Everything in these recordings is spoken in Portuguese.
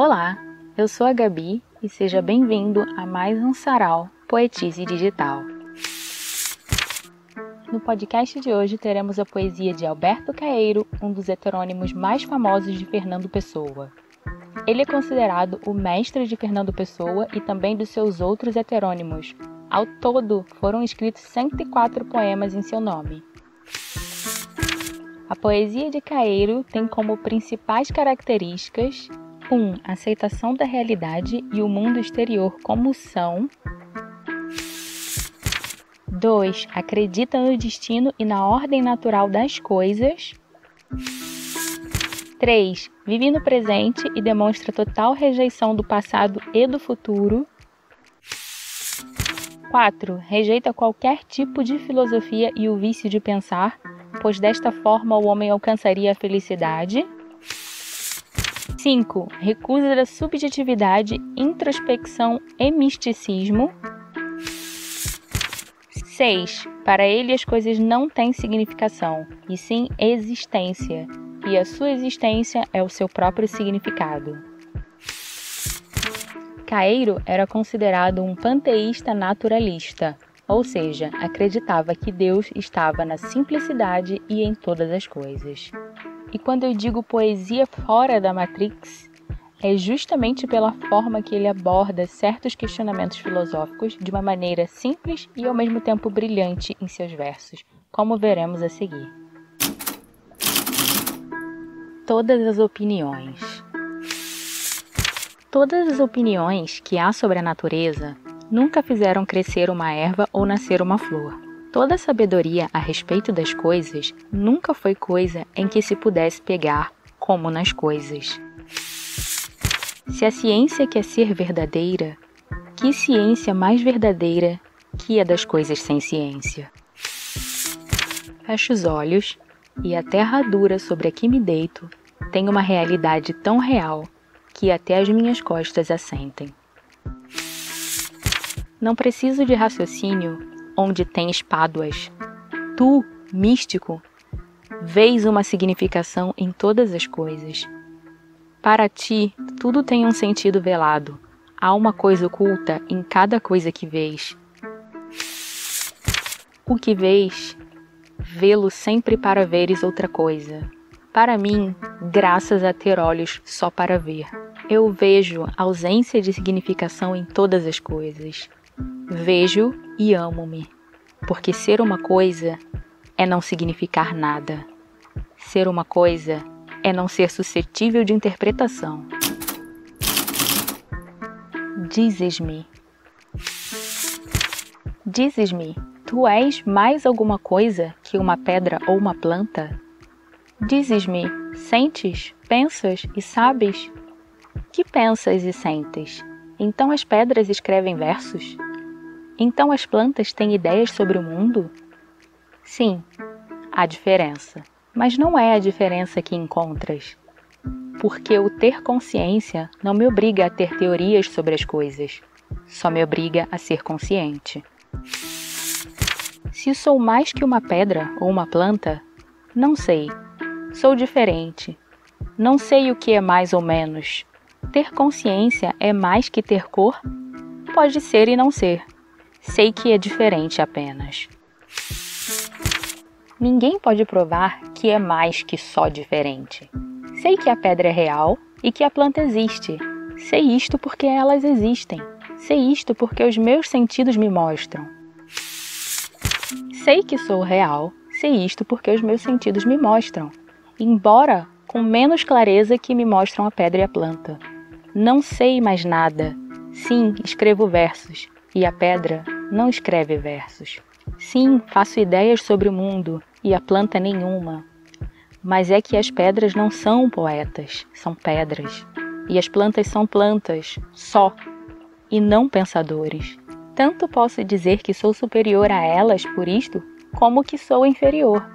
Olá, eu sou a Gabi e seja bem-vindo a mais um Sarau Poetise Digital. No podcast de hoje teremos a poesia de Alberto Caeiro, um dos heterônimos mais famosos de Fernando Pessoa. Ele é considerado o mestre de Fernando Pessoa e também dos seus outros heterônimos. Ao todo, foram escritos 104 poemas em seu nome. A poesia de Caeiro tem como principais características 1. Um, aceitação da realidade e o mundo exterior como são. 2. Acredita no destino e na ordem natural das coisas. 3. Vive no presente e demonstra total rejeição do passado e do futuro. 4. Rejeita qualquer tipo de filosofia e o vício de pensar, pois desta forma o homem alcançaria a felicidade. 5. Recusa da subjetividade, introspecção e misticismo. 6. Para ele as coisas não têm significação, e sim existência, e a sua existência é o seu próprio significado. Caeiro era considerado um panteísta naturalista, ou seja, acreditava que Deus estava na simplicidade e em todas as coisas. E quando eu digo poesia fora da Matrix, é justamente pela forma que ele aborda certos questionamentos filosóficos de uma maneira simples e ao mesmo tempo brilhante em seus versos, como veremos a seguir. Todas as opiniões. Todas as opiniões que há sobre a natureza nunca fizeram crescer uma erva ou nascer uma flor. Toda sabedoria a respeito das coisas nunca foi coisa em que se pudesse pegar como nas coisas. Se a ciência quer ser verdadeira, que ciência mais verdadeira que a das coisas sem ciência? Fecho os olhos e a terra dura sobre a que me deito tem uma realidade tão real que até as minhas costas assentem. Não preciso de raciocínio onde tem espáduas. Tu, místico, vês uma significação em todas as coisas. Para ti, tudo tem um sentido velado. Há uma coisa oculta em cada coisa que vês. O que vês, vê-lo sempre para veres outra coisa. Para mim, graças a ter olhos só para ver, eu vejo ausência de significação em todas as coisas. Vejo e amo-me, porque ser uma coisa é não significar nada. Ser uma coisa é não ser suscetível de interpretação. Dizes-me. Dizes-me, tu és mais alguma coisa que uma pedra ou uma planta? Dizes-me, sentes, pensas e sabes? Que pensas e sentes? Então as pedras escrevem versos? Então as plantas têm ideias sobre o mundo? Sim, há diferença, mas não é a diferença que encontras. Porque o ter consciência não me obriga a ter teorias sobre as coisas, só me obriga a ser consciente. Se sou mais que uma pedra ou uma planta, não sei. Sou diferente. Não sei o que é mais ou menos. Ter consciência é mais que ter cor? Pode ser e não ser. Sei que é diferente apenas. Ninguém pode provar que é mais que só diferente. Sei que a pedra é real e que a planta existe. Sei isto porque elas existem. Sei isto porque os meus sentidos me mostram. Sei que sou real. Sei isto porque os meus sentidos me mostram, embora com menos clareza que me mostram a pedra e a planta. Não sei mais nada. Sim, escrevo versos, e a pedra não escreve versos. Sim, faço ideias sobre o mundo e a planta nenhuma. Mas é que as pedras não são poetas, são pedras. E as plantas são plantas, só, e não pensadores. Tanto posso dizer que sou superior a elas por isto, como que sou inferior.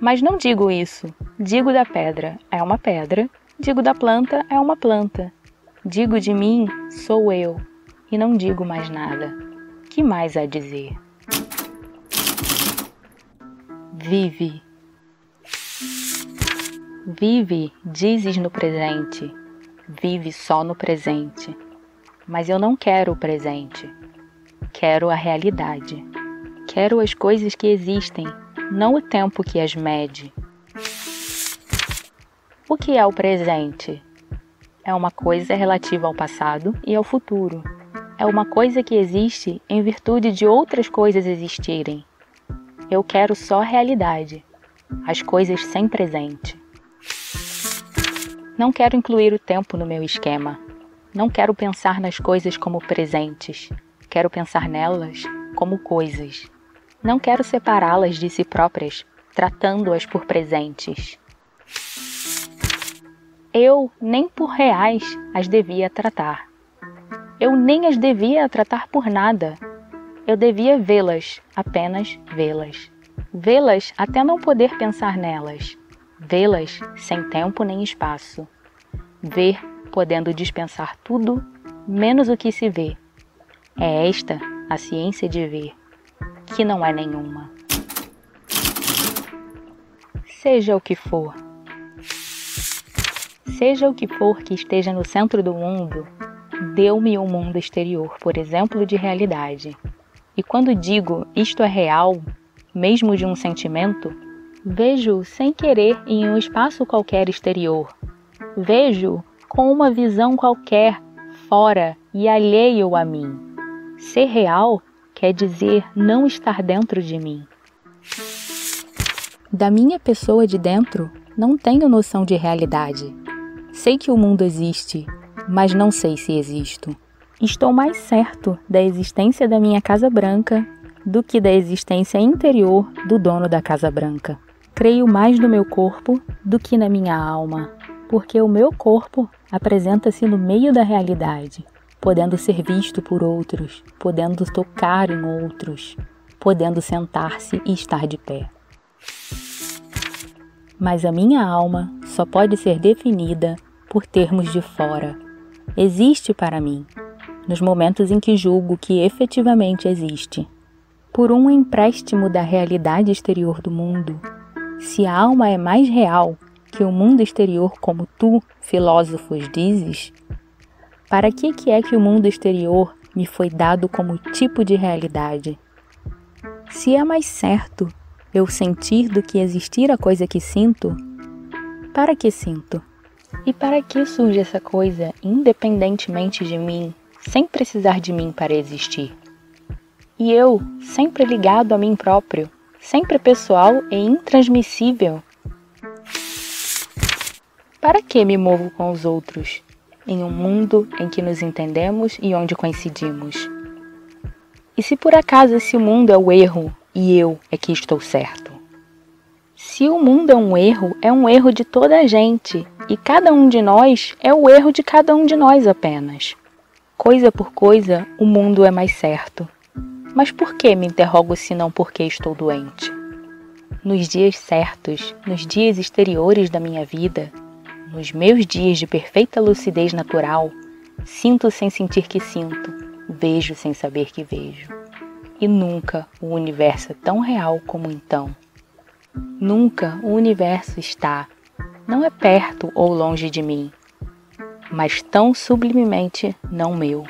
Mas não digo isso. Digo da pedra, é uma pedra. Digo da planta, é uma planta. Digo de mim, sou eu. E não digo mais nada que mais há a dizer? Vive. Vive, dizes no presente. vive só no presente. Mas eu não quero o presente. Quero a realidade. Quero as coisas que existem, não o tempo que as mede. O que é o presente? É uma coisa relativa ao passado e ao futuro. É uma coisa que existe em virtude de outras coisas existirem. Eu quero só realidade, as coisas sem presente. Não quero incluir o tempo no meu esquema. Não quero pensar nas coisas como presentes. Quero pensar nelas como coisas. Não quero separá-las de si próprias, tratando-as por presentes. Eu nem por reais as devia tratar. Eu nem as devia tratar por nada. Eu devia vê-las, apenas vê-las. Vê-las até não poder pensar nelas. Vê-las sem tempo nem espaço. Ver podendo dispensar tudo, menos o que se vê. É esta a ciência de ver que não é nenhuma. Seja o que for, seja o que for que esteja no centro do mundo, deu-me um mundo exterior, por exemplo, de realidade. E quando digo isto é real, mesmo de um sentimento, vejo sem querer em um espaço qualquer exterior. Vejo com uma visão qualquer, fora e alheio a mim. Ser real quer dizer não estar dentro de mim. Da minha pessoa de dentro, não tenho noção de realidade. Sei que o mundo existe, mas não sei se existo. Estou mais certo da existência da minha Casa Branca do que da existência interior do dono da Casa Branca. Creio mais no meu corpo do que na minha alma, porque o meu corpo apresenta-se no meio da realidade podendo ser visto por outros, podendo tocar em outros, podendo sentar-se e estar de pé. Mas a minha alma só pode ser definida por termos de fora. Existe para mim, nos momentos em que julgo que efetivamente existe. Por um empréstimo da realidade exterior do mundo, se a alma é mais real que o mundo exterior, como tu, filósofos, dizes, para que, que é que o mundo exterior me foi dado como tipo de realidade? Se é mais certo eu sentir do que existir a coisa que sinto, para que sinto? E para que surge essa coisa independentemente de mim, sem precisar de mim para existir? E eu, sempre ligado a mim próprio, sempre pessoal e intransmissível? Para que me movo com os outros? em um mundo em que nos entendemos e onde coincidimos. E se por acaso esse mundo é o erro e eu é que estou certo? Se o mundo é um erro, é um erro de toda a gente, e cada um de nós é o erro de cada um de nós apenas. Coisa por coisa, o mundo é mais certo. Mas por que me interrogo se não porque estou doente? Nos dias certos, nos dias exteriores da minha vida, nos meus dias de perfeita lucidez natural, sinto sem sentir que sinto, vejo sem saber que vejo. E nunca o universo é tão real como então. Nunca o universo está, não é perto ou longe de mim, mas tão sublimemente não meu.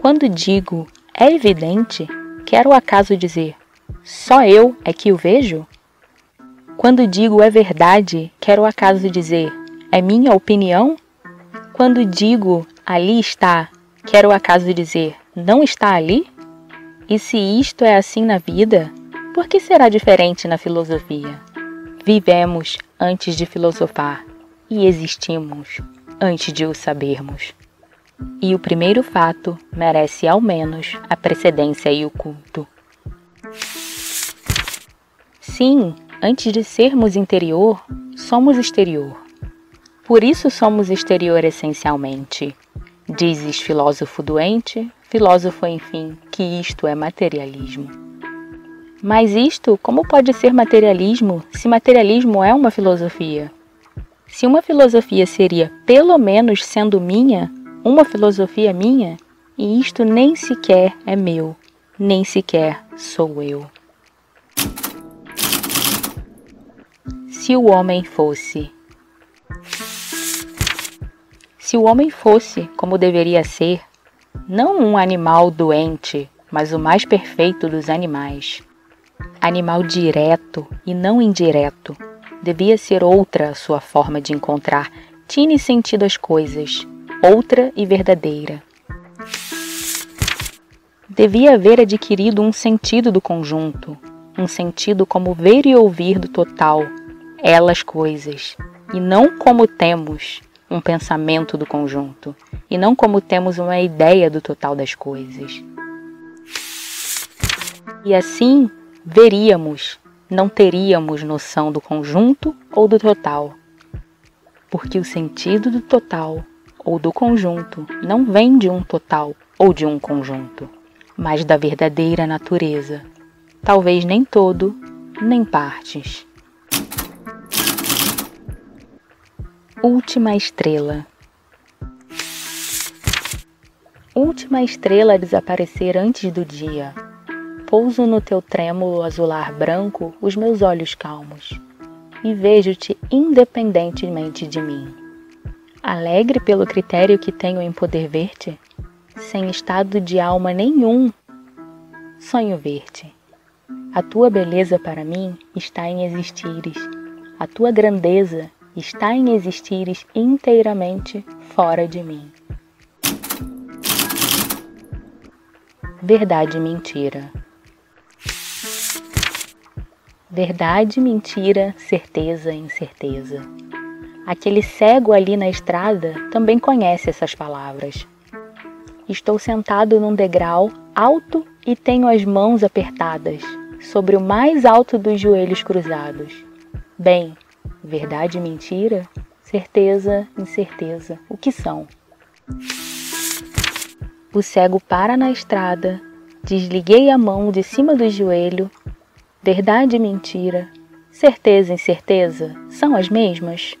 Quando digo é evidente, quero acaso dizer só eu é que o vejo? Quando digo é verdade, quero acaso dizer é minha opinião? Quando digo ali está, quero acaso dizer não está ali? E se isto é assim na vida, por que será diferente na filosofia? Vivemos antes de filosofar e existimos antes de o sabermos. E o primeiro fato merece ao menos a precedência e o culto. Sim, Antes de sermos interior, somos exterior. Por isso somos exterior essencialmente. Dizes filósofo doente, filósofo, enfim, que isto é materialismo. Mas isto, como pode ser materialismo se materialismo é uma filosofia? Se uma filosofia seria, pelo menos sendo minha, uma filosofia minha, e isto nem sequer é meu, nem sequer sou eu. se o homem fosse Se o homem fosse como deveria ser, não um animal doente, mas o mais perfeito dos animais. Animal direto e não indireto. Devia ser outra a sua forma de encontrar tine sentido às coisas, outra e verdadeira. Devia haver adquirido um sentido do conjunto, um sentido como ver e ouvir do total, elas coisas, e não como temos um pensamento do conjunto, e não como temos uma ideia do total das coisas. E assim veríamos, não teríamos noção do conjunto ou do total. Porque o sentido do total ou do conjunto não vem de um total ou de um conjunto, mas da verdadeira natureza. Talvez nem todo, nem partes. Última estrela. Última estrela a desaparecer antes do dia pouso no teu trêmulo azular branco os meus olhos calmos e vejo-te independentemente de mim. Alegre pelo critério que tenho em poder ver-te, sem estado de alma nenhum, sonho ver-te. A tua beleza para mim está em existires, a tua grandeza está em existires inteiramente fora de mim. Verdade e mentira. Verdade, mentira, certeza, incerteza. Aquele cego ali na estrada também conhece essas palavras. Estou sentado num degrau alto e tenho as mãos apertadas sobre o mais alto dos joelhos cruzados. Bem, verdade mentira, certeza, incerteza, o que são? O cego para na estrada, desliguei a mão de cima do joelho verdade e mentira, certeza e incerteza são as mesmas?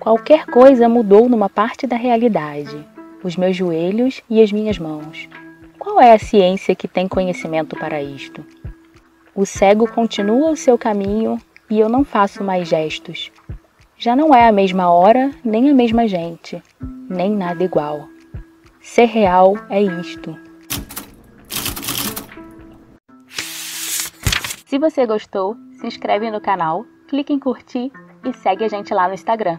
Qualquer coisa mudou numa parte da realidade, os meus joelhos e as minhas mãos. Qual é a ciência que tem conhecimento para isto? O cego continua o seu caminho e eu não faço mais gestos. Já não é a mesma hora, nem a mesma gente, nem nada igual. Ser real é isto. Se você gostou, se inscreve no canal, clique em curtir e segue a gente lá no Instagram.